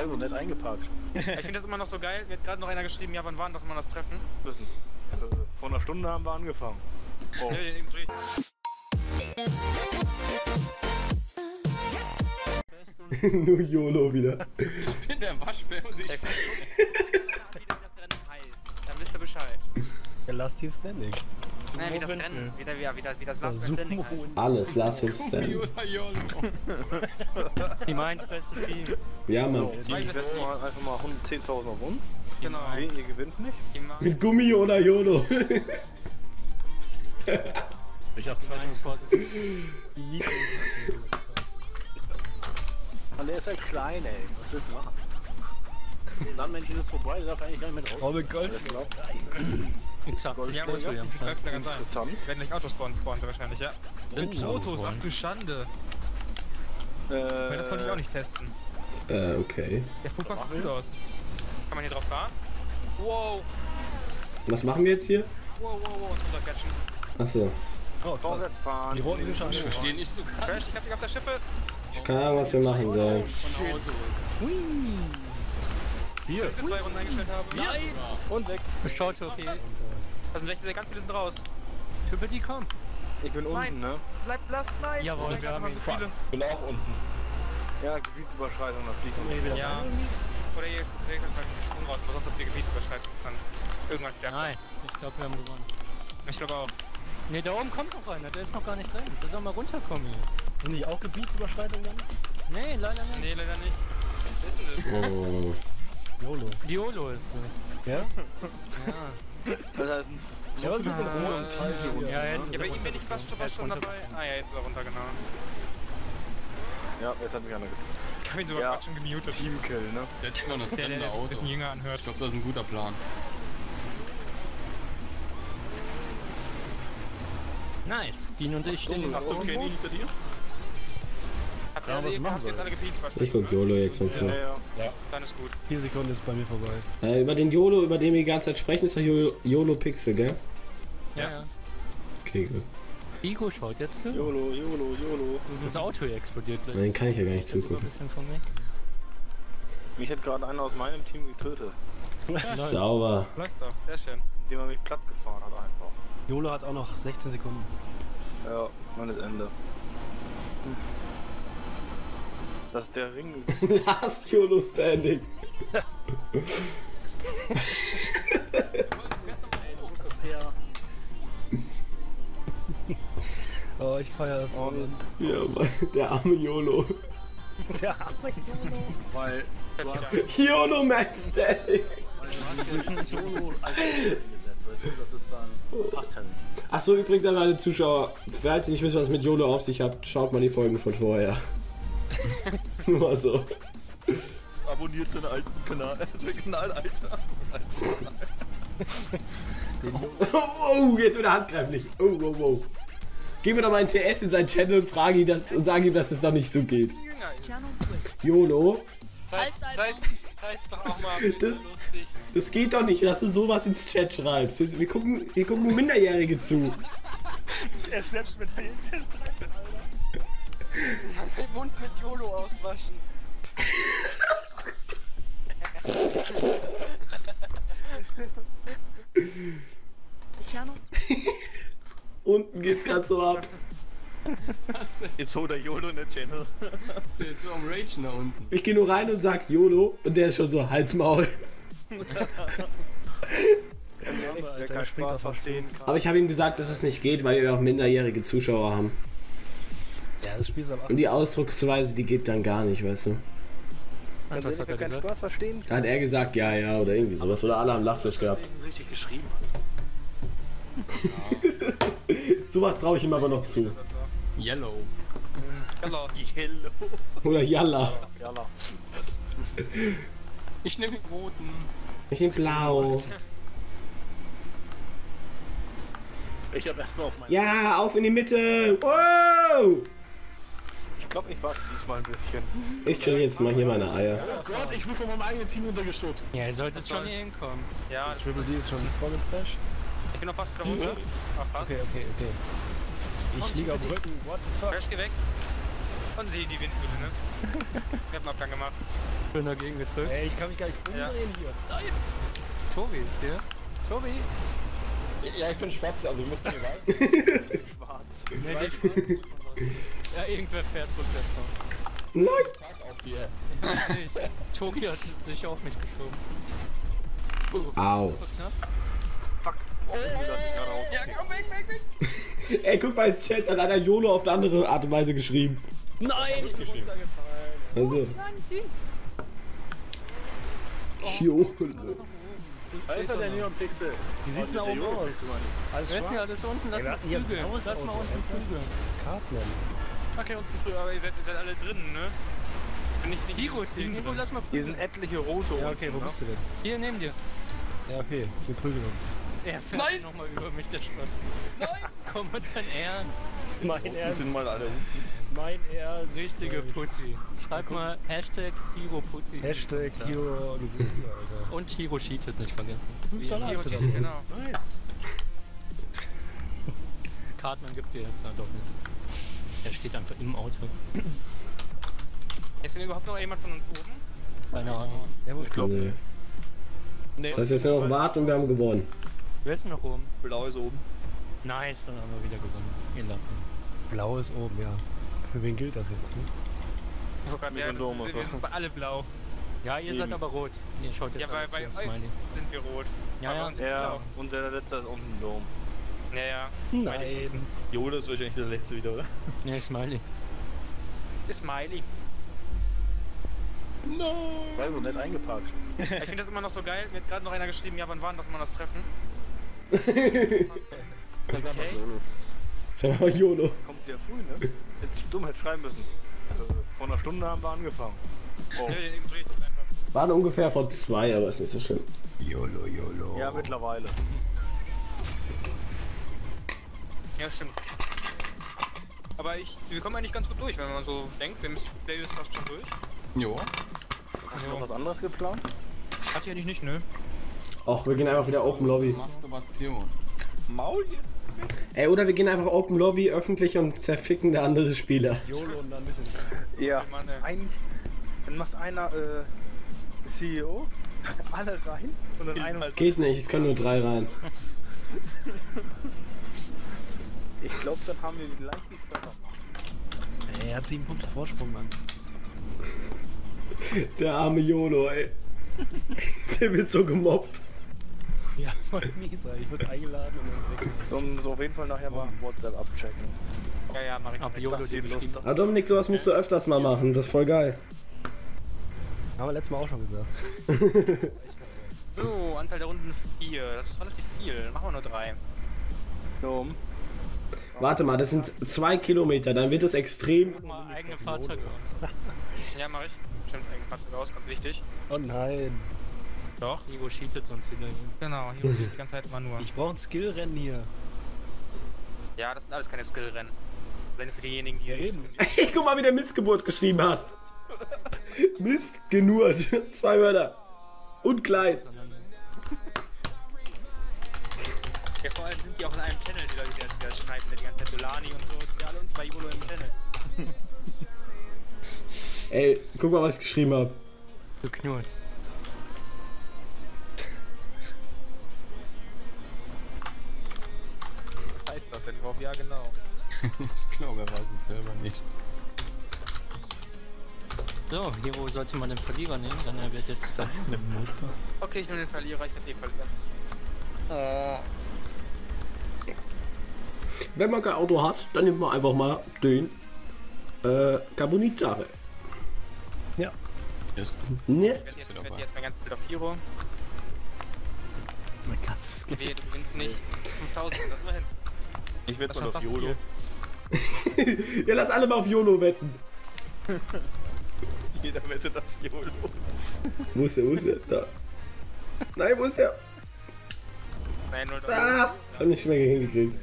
vorbei, so nett eingeparkt. Ich finde das immer noch so geil. Mir hat gerade noch einer geschrieben, ja, wann war denn das mal das Treffen? Wissen. Äh, vor einer Stunde haben wir angefangen. Oh. Nur YOLO wieder. Ich bin der Waschbär und ich Der Wie das Rennen heißt. Dann wisst ihr Bescheid. Der Last Team Standing. Naja, wie das Rennen, ne? wie, der, wie, wie, das, Last Man. Standing heißt. Alles, Last Gummi Stand. oder YOLO. Team 1 beste Team. Ja, Mann. So, die setzen wir einfach mal 110.000 auf uns. Genau. Nee, ihr gewinnt nicht. Mit Gummi oder YOLO. Ich hab 2 vor. Und der ist halt klein, ey. Was willst du machen? Landmännchen ist vorbei, der darf eigentlich gar nicht mehr raus. Oh, mit Golf. Exakt. Ja, aber ich glaube, läuft da ganz ein. Interessant. Werden gleich Autos spawnen, spawnen wahrscheinlich, ja. Oh, Autos, ach du Schande. Äh, das konnte ich auch nicht testen. Äh, okay. Der Flugplatz Was sieht gut aus. Kann man hier drauf fahren? Wow, Was machen wir jetzt hier? wow, wow, wow, uns runterquetschen. Achso. Oh. Vorwärts fahren. Die roten sind schon Ich verstehe nicht so ganz Crash, ich hab dich auf der Schippe. Ich keine Ahnung, was wir machen sollen. von Autos. Hier. Dass wir zwei Runden eingestellt haben. Nein! Und weg. Schaut okay. Da sind welche, ganz viele sind raus. Triple D komm. Ich bin Nein. unten, ne? Bleibt, lasst, nein. Jawohl, wir haben ihn. so viele. bin auch unten. Ja, Gebietsüberschreitung, da fliegt man. Ja. Oder ihr regelt mal den Sprung raus, aber sonst habt ihr Gebietsüberschreitung dann. Irgendwann stärker. Nice. Ich glaube, wir haben gewonnen. Ich glaube auch. Ne, da oben kommt noch einer. Der ist noch gar nicht drin. Der soll mal runterkommen hier. Sind nicht auch Gebietsüberschreitungen dann? Nee, leider nicht. Nee, leider nicht. Was ist denn das? Oh. YOLO. Diolo ist es. Ja? Ja. Das heißt, Ich habe es mit den Ah, roten Teil hier. Ja, jetzt ist Ja, bei ihm bin ich fast schon, fast schon dabei. Ah ja, jetzt ist er runter, genau. ja, jetzt hat mich einer getroffen. Ich hab ihn sogar Ja. gerade schon gemutet. Teamkill, ne? Der hat schon das Der, brennende der ein Auto. bisschen jünger anhört. Ich glaube, das ist ein guter Plan. Nice. Dean und ich stehen Achtung, Kenny hinter dir. Habt Ja, was machen jetzt alle gepiekt, Ich guck YOLO jetzt und so. Ja, ja. Dann ist gut. Vier Sekunden ist bei mir vorbei. Äh, über den YOLO, über den wir die ganze Zeit sprechen, ist doch YOLO, YOLO Pixel, gell? Ja, ja. Okay, gut. Igo schaut jetzt zu. YOLO, YOLO, YOLO. Das Auto hier explodiert gleich. Den kann ich ja gar nicht Ein zugucken. bisschen von weg. Mich hat gerade einer aus meinem Team getötet, Sauber. Läuft doch. Sehr schön. indem er mich platt gefahren hat einfach. YOLO hat auch noch 16 Sekunden. Ja, dann ist Ende. Das ist der Ring. Last YOLO Standing. oh, ich feiere das. Und Ja, Mann, der arme YOLO. Der arme YOLO. weil YOLO Man Standing. Weil du hast jetzt YOLO als gesetzt, weißt du? Das ist dann. Passt ja nicht. Achso, übrigens an alle Zuschauer, falls ihr nicht wisst, was mit YOLO auf sich habt, schaut mal die Folgen von vorher. Nur mal so. abonniert den alten Kanal. Den Kanal, Alter. Oh, jetzt wird er handgreiflich. Oh, oh, oh. Gehen wir doch mal ein TS in sein Channel und fragen ihn das, und sagen ihm, dass es doch nicht so geht. YOLO, seid doch auch mal lustig. das geht doch nicht, dass du sowas ins Chat schreibst. Wir gucken, wir gucken nur Minderjährige zu. Er ist selbst mit der ist 13, Alter. Den Mund mit YOLO auswaschen. Unten geht's gerade so ab. Jetzt holt er YOLO in der Channel. Bist du jetzt so am Ragen da unten? Ich gehe nur rein und sag YOLO und der ist schon so Halsmaul. Kann. Aber ich habe ihm gesagt, dass es nicht geht, weil wir auch minderjährige Zuschauer haben. Ja, das Spiel ist aber. Und die Ausdrucksweise, die geht dann gar nicht, weißt du. Und was hat er gesagt? Spaß verstehen Da hat er gesagt, ja, ja, oder irgendwie sowas. Oder alle haben Lachflash gehabt. Richtig geschrieben. Sowas traue ich ihm aber noch zu. Yellow. Yellow. Oder Yalla. Jalla. Ich nehme den roten. Ich nehm blau. Ich hab erstmal auf meinen. Ja, auf in die Mitte. Wow! Ich glaube, ich warte diesmal ein bisschen. Ich chill jetzt mal hier meine Eier. Oh Gott, ich wurde von meinem eigenen Team runtergeschubst. Ja, ihr solltet schon hier hinkommen. Ja, Triple D ist schon voll im Crash. ich bin noch fast wieder runter. Ah, fast. Okay, okay, okay. Ich liege auf dem Rücken. What the fuck? Crash, geh weg. Und die, die Windmühle, ne? Ich hab einen Abgang gemacht. Schön dagegen gedrückt. Ey, ich kann mich gar nicht Ja. umdrehen hier. Nein! Tobi ist hier. Tobi. Ja, ich bin schwarz, also wir müssen hier weiter. Schwarz. Nee, die ja, irgendwer fährt rückwärts noch. Nein! Auf dir. Tobi hat sich auf mich geschoben. Au. Knapp. Ey, guck mal, ins Chat hat einer YOLO auf eine andere Art und Weise geschrieben. Nein, ich bin runtergefallen. Also. YOLO. Da ist er, der Neon-Pixel. Wie sieht's denn da oben aus? Alles Wer ist denn schwarz? alles unten? Lass mal wir hier blaues Lass mal unten prügeln. Cartman. Okay, unten früh, aber ihr seid, ihr seid alle drin, ne? Bin ich nicht Hiro ist hier. Hiro, lass mal Hier sind etliche rote ne? Ja, okay, wo bist du denn? Hier, neben dir. Ja, okay, wir prügeln uns. Er fährt Nein. nochmal über mich, der Spaß. Nein! Komm mit dein Ernst. Mein Ernst. sind mal alle. Mein Ernst. Richtige Pussy. Schreib mal Hashtag Hiro Pussy. Hashtag Alter. Und Hiro cheatet nicht vergessen. Fünf Dollar Hiro hast du Cheat, dann. genau. Nice. Cartman gibt dir jetzt na doch nicht. Er steht einfach im Auto. Ist denn überhaupt noch jemand von uns oben? Keine Ahnung. Der muss Nee. Das heißt, jetzt nur noch warten und wir haben gewonnen. Wer ist noch oben? Blau ist oben. Nice, dann haben wir wieder gewonnen. Ihr Lappen. Blau ist oben, ja. Für wen gilt das jetzt? Ne? Gerade Wir ja, das Dome, ist, wir sind alle blau. Ja, ihr seid aber rot. Ihr schaut jetzt Ja, bei, bei euch Smiley. sind wir rot. Ja, ja. uns sind Ja, und der letzte ist unten Dom. Ja, ja. Nein. Yoda ist wahrscheinlich der letzte wieder, oder? Nee, Smiley. Ist Smiley. War so nett eingeparkt. Ich finde das immer noch so geil. Mir hat gerade noch einer geschrieben, ja, wann war denn das mal das Treffen? Sag mal YOLO. Kommt sehr früh, ne? Hätte ich dumm hätte schreiben müssen. Also, vor einer Stunde haben wir angefangen. Oh. Ja, einfach. Waren ungefähr von zwei, aber ist nicht so schlimm. Ja, mittlerweile. Ja, stimmt. Aber ich, wir kommen eigentlich ganz gut durch, wenn man so denkt. Wir müssen die Playlist fast schon durch. Jo. Hast du noch was anderes geplant? Hat die eigentlich nicht, ne? Och, wir gehen einfach wieder Open Lobby. Masturbation. Maul jetzt? Ey, oder wir gehen einfach Open Lobby öffentlich und zerficken der andere Spieler. YOLO und dann ein bisschen. Ja, ein, dann macht einer äh, CEO, alle rein und dann einer. Geht nicht, es können nur drei rein. Ich glaube, dann haben wir gleich die Server. Ey, er hat sieben Punkte Vorsprung, Mann. Der arme YOLO, ey. Der wird so gemobbt. Ja, voll mieser. Ich wurde eingeladen und dann weg. So, so auf jeden Fall nachher mal WhatsApp abchecken. Ja, ja, mach ich. Aber YOLO, die bestimmt. Aber Dominik, sowas musst du öfters mal machen, das ist voll geil. Haben wir letztes Mal auch schon gesagt. So, Anzahl der Runden 4. Das ist relativ viel. Machen wir nur drei. Dom. Warte mal, das sind zwei Kilometer, dann wird es extrem. Guck mal, eigene Fahrzeuge aus. Ja, mach ich. Stimmt, ein Fahrzeug aus, ganz wichtig. Oh nein. Doch. Hiro cheatet sonst wieder. Genau, hier die ganze Zeit immer nur. Ich brauche ein Skillrennen hier. Ja, das sind alles keine Skillrennen. Wenn für diejenigen, die Ja, eben. Ey, guck mal, wie der Missgeburt geschrieben hast. Mist, genurt. Zwei Wörter. Und klein. Ja, vor allem sind die auch in einem Channel, die Leute, die das, schreiben, die ganze Zeit Solani und so, die alle uns bei YOLO im Channel. Ey, guck mal, was ich geschrieben habe. Geknurrt. Was Ich glaube, er weiß es selber nicht. So, Hiro sollte man den Verlierer nehmen, denn er wird jetzt verlieren. Okay, ich nehme den Verlierer, ich werde eh verlieren. Wenn man kein Auto hat, dann nimmt man einfach mal den äh, Carbonitare. Ist Ne? Ich werde jetzt, werd jetzt mein ganzes Bild auf Hero. Mein ganzes Geld. Wehe, du gewinnst nicht. 5000, das immerhin. Ich werde mal auf YOLO. ja, lass alle mal auf YOLO wetten. Jeder wettet auf YOLO. Wo ist der, wo ist der? Da. Nein, wo ist der? Nein, nur Ah! Das hab ich nicht mehr hingekriegt.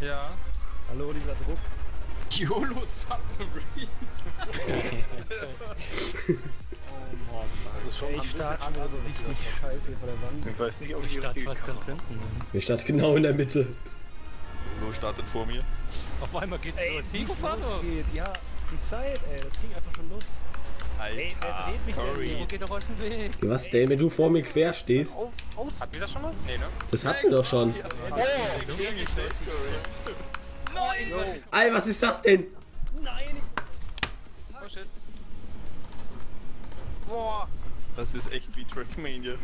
Ja. Hallo, dieser Druck. YOLO Submarine. Das ist schon Ey, ich starte schon wieder so richtig scheiße vor der Wand. Ich weiß nicht, ob ich Ich starte fast ganz hinten. Ne? Wir starten genau in der Mitte. YOLO startet vor mir. Auf einmal geht's los. Hiro, wie's fahr doch. losgeht, ja. die Zeit, ey. Das ging einfach schon los. Ey, wer dreht mich denn Wo geht doch aus dem Weg? Was denn, wenn du vor mir quer stehst? Habt ihr das schon mal? Nee, ne? Das hatten wir doch schon. Ey, was ist das denn? Oh shit. Boah! Das ist echt wie Trackmania.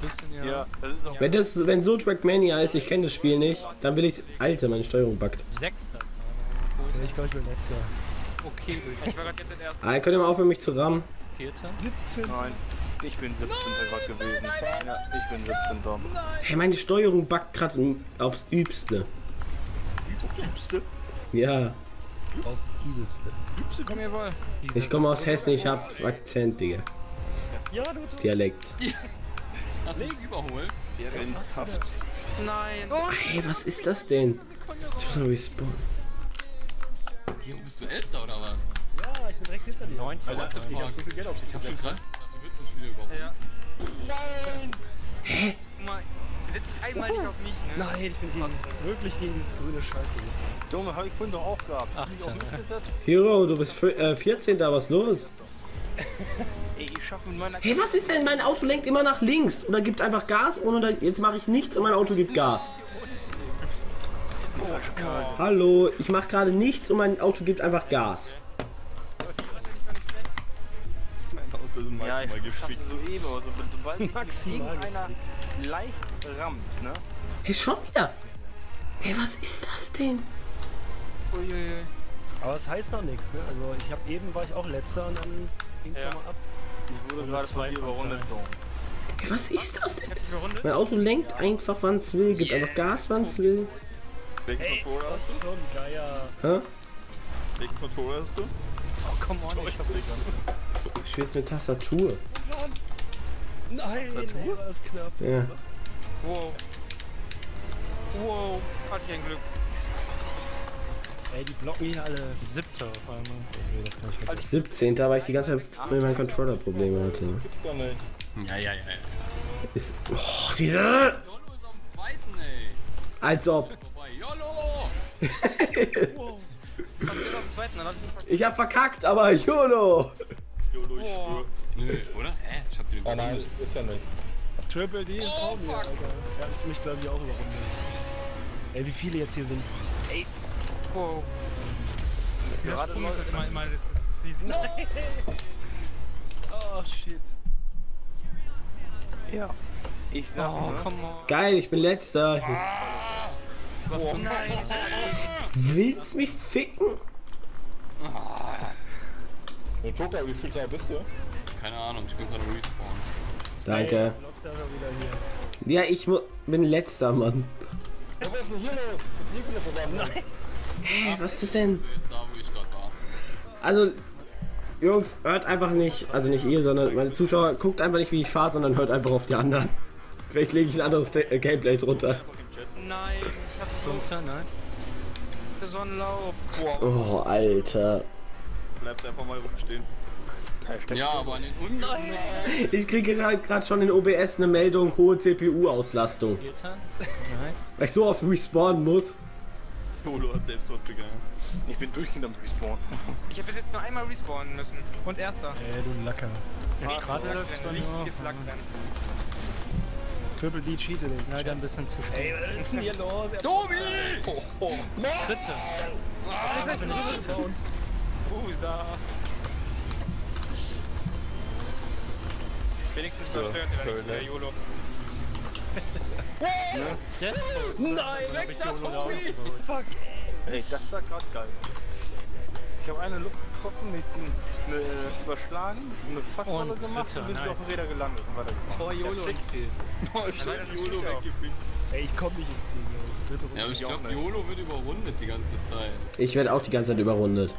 Bisschen, ja. Ja, das ist auch. Wenn das, wenn so Trackmania ist, ich kenne das Spiel nicht, dann will ich Alter, meine Steuerung backt. Sechster. Ich glaube, ich bin letzter. Okay, Ich war gerade jetzt der erste. Ah, könnt ihr mal aufhören, mich zu rammen? vierter. 17. Nein, ich bin 17. gerade gewesen. Ja, ich bin 17. Hey, meine Steuerung backt gerade aufs Übste. Liebste? Ja, Auf übelste. Komm hier wohl. ich komme aus Hessen, ich hab Akzent, Digga. Ja, du, du. Dialekt. Hast du mich überholt? Ernsthaft. Nein. Hey, was ist das denn? Ich muss mal respawnen. Hier, bist du Elfter oder was? Ja, ich bin direkt hinter dir. Neunter. Alter, ich hab so viel Geld auf sich Ich hab schon gesetzt. gerade. Überholen. Ja. Nein! Guck mal, setz dich einmal nicht auf mich, ne? Nein, ich bin gegen dieses, wirklich gegen dieses grüne Scheiße. Junge, hab ich vorhin doch auch gehabt. Hab ich auch 18, nicht gesetzt? Hero, du bist äh, 14 da, was los? Ey, ich schaffe mit meiner Hey, was ist denn? Mein Auto lenkt immer nach links oder gibt einfach Gas, ohne dass. Jetzt mache ich nichts und mein Auto gibt Gas. Hallo, ich mache gerade nichts und mein Auto gibt einfach Gas. Ja, ich gefickt. soeben, aber so, sobald Maximal irgendeiner leicht rammt, ne? Hey, schon wieder. Hey, was ist das denn? Uiuiui. Aber es heißt noch nichts, ne? Also ich habe eben war ich auch letzter und dann ging's Ja. ja. mal ab. Ich wurde gerade zwei von dir überrundet. Hey, was ist das denn? Dich. Mein Auto lenkt einfach, wann es will, gibt einfach Gas, wann es will. Welchen Controller hast du? So ein Geier. Hä? Welchen Controller hast du? Oh, come on, ich hab Ich will jetzt eine Tastatur. Nein, ey, war das knapp. Ja. Wow. Wow. Hatte ich ein Glück. Ey, die blocken hier alle. siebter auf einmal. Nee, das kann ich vergessen. 17. weil ich die ganze Zeit mit meinem Controller Probleme hatte. Gibt's doch nicht. Ja, ja, ja, ja. Ist. Oh, diese. Jolo ist dem zweiten, ey. Als ob. Auf dem zweiten? Ich nicht Ich hab verkackt, aber YOLO! YOLO, ich schwör. Nö, oder? Hä? Ich hab den Ah nein, ist ja nicht. Triple D ist oh, mir, Alter. Der hat mich, glaube ich, auch überrundet. Ey, wie viele jetzt hier sind. Wow. Dieser Gerade Sprung ist halt immer, immer das, das, das Riesen. Oh, shit. Ja. Ich sag, Oh, ne? come on. Geil, ich bin letzter. Nein. Willst mich ficken? Und Toka, wie viel da bist du? Keine Ahnung, ich bin gerade respawn. Danke. Hier. Ja, ich bin letzter, Mann. Was ist denn hier los? Was ist hier für eine Versammlung? Hey, was ist denn? Also, Jungs, hört einfach nicht, also nicht ihr, sondern meine Zuschauer, guckt einfach nicht, wie ich fahre, sondern hört einfach auf die anderen. Vielleicht lege ich ein anderes äh, Gameplay drunter. Nein. Ich hab so Fünfter, nice. Sonnenlauf. Oh, Alter. Bleibt einfach mal rumstehen. Ja, aber an den unten. Ich kriege halt gerade schon in OBS eine Meldung, hohe CPU-Auslastung. Nice. Weil ich so oft respawnen muss. YOLO hat Selbstmord begangen. Ich bin durchgehend am Respawn. Ich hab bis jetzt nur einmal respawnen müssen. Und erster. Ey, du Lacker. Jetzt gerade läuft's bei mir richtiges Lackrennen. Triple D cheatet den. Leider ein bisschen zu Ey, spät. was ist denn hier los? Tobi! Dritte. bei uns. Busa. Wenigstens übersteuert er nicht mehr YOLO. Yes. Nein, Hab ich YOLO da überholt. fuck. Ey, das war gerade geil. Ich habe eine Luft getroffen, mit eine, äh, überschlagen, eine Fassrolle Und gemacht Dritter, und bin nice. auf den Räder gelandet und weitergefahren. Boah, YOLO ins Ziel. Boah, ich Leider hab das YOLO weggefickt. Ey, ich komm nicht ins Ziel. ey. Dritte Runde Ja, aber ich glaube. YOLO wird überrundet die ganze Zeit. Ich werde auch die ganze Zeit überrundet.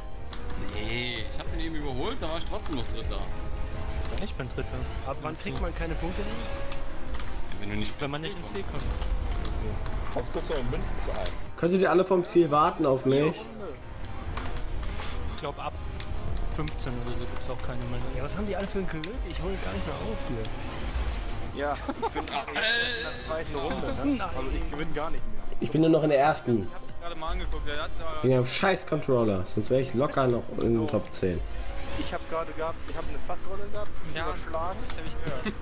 Nee, ich hab den eben überholt, da war ich trotzdem noch Dritter. Ich bin Dritter. Ab wann kriegt man keine Punkte mehr? Wenn du nicht Wenn man nicht ins Ziel kommt. Jetzt kriegst du mindestens ein. Könntet ihr alle vom Ziel warten auf mich? Ich glaube ab 15 oder so gibt's auch keine mehr. Ja, was haben die alle für ein Glück? Ich hole gar nicht mehr auf hier. Ja, ich bin in der zweiten Runde, ne? Also ich gewinne gar nicht mehr. Ich bin nur noch in der ersten. Gerade nochmal angeguckt. Der hat da. Wegen einem scheiß Controller. Sonst wäre ich locker noch in den Top 10. Ich habe gerade gehabt, ich habe eine Fassrolle gehabt, die Ja, überschlagen. das hab ich gehört.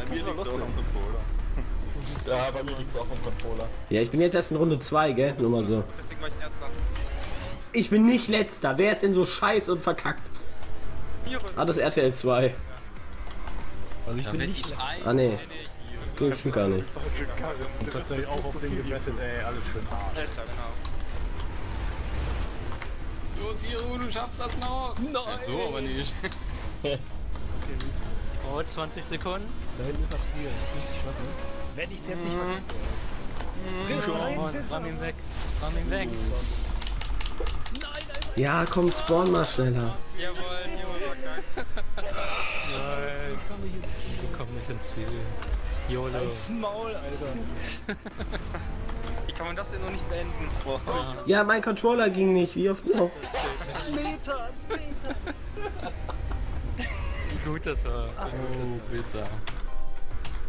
Bei mir liegt es auch am Controller. Ja, bei mir liegt es auch am Controller. Ja, ich bin jetzt erst in Runde 2, gell? Nur mal so. Deswegen war ich erst dran. Ich bin nicht letzter. Wer ist denn so scheiß und verkackt? Ah, das RTL 2. Also ich Da bin nicht ich letzter. Ah, nee. Das stimmt gar nicht. Und tatsächlich auch auf den gewettet, ey, alles für den Arsch. Elfter, genau. Los, Hiro, du schaffst das noch! Nein! Ja, so aber nicht. Oh, 20 Sekunden. Da hinten ist das Ziel. Nicht schaffen. Wenn ich es jetzt nicht verkacke. Oh, Mann, ram ihn weg. Ram ihn weg. Ja, komm, spawn mal schneller. Jawohl, Niro verkackt. Wir kommen nicht ins Ziel. YOLO. Maul, Alter. Wie kann man das denn noch nicht beenden? Ja, mein Controller ging nicht. Wie oft noch? Wie gut das war. Wie gut Oh, bitter.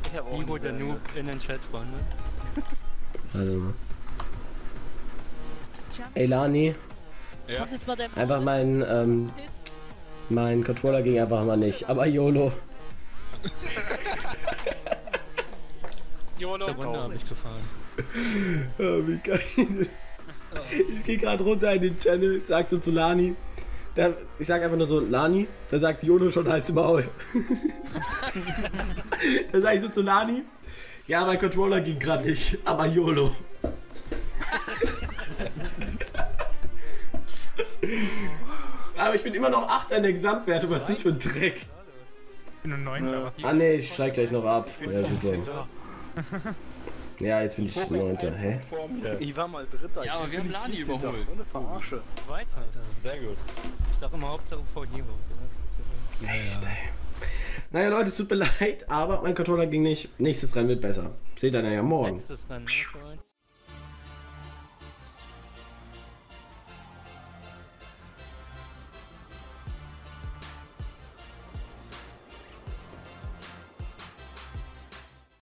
Ich hab das war. Ivo der Noob in den Chat, Freunde. Warte mal. Ey, Lani, der einfach mein, ähm, mein Controller ging einfach mal nicht. Aber YOLO. YOLO. Der Runde habe ich gefahren. Ja, wie geil. Ich gehe gerade runter in den Channel, sag so zu Lani. Der, ich sag einfach nur so, Lani, da sagt YOLO schon halt's Maul. da sag ich so zu Lani, ja, mein Controller ging gerade nicht, aber YOLO. aber ich bin immer noch Achter in der Gesamtwertung, was ist das für ein Dreck? Ich bin nur Neunter. Was Ah ne, ich steig gleich noch ab. Ja, super. Ja, jetzt bin ich Neunter. Hä? Ich war mal Dritter. Ja, aber wir haben Lani überholt. So eine Verarsche. Weiter, Alter. Sehr gut. Ich sag immer Hauptsache vor Hero. Echt, ey. Naja, Leute, es tut mir leid, aber mein Controller ging nicht. Nächstes Rennen wird besser. Seht ihr dann ja morgen. letztes Rennen, ne, Freund?